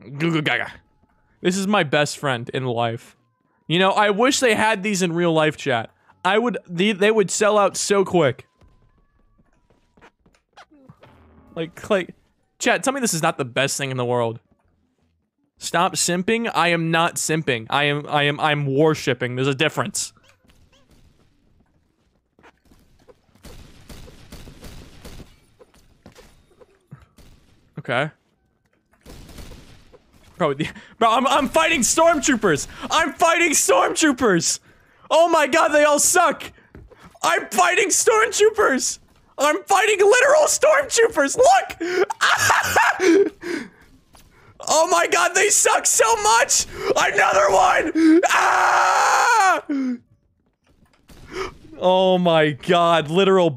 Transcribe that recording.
Gaga. This is my best friend in life. You know, I wish they had these in real life chat. I would, they, they would sell out so quick. Like, like, chat, tell me this is not the best thing in the world. Stop simping. I am not simping. I am, I am, I'm worshipping. There's a difference. Okay. Bro, the, bro, I'm, I'm fighting stormtroopers. I'm fighting stormtroopers. Oh my god, they all suck. I'm fighting stormtroopers. I'm fighting literal stormtroopers. Look. oh my god, they suck so much. Another one. Ah! Oh my god, literal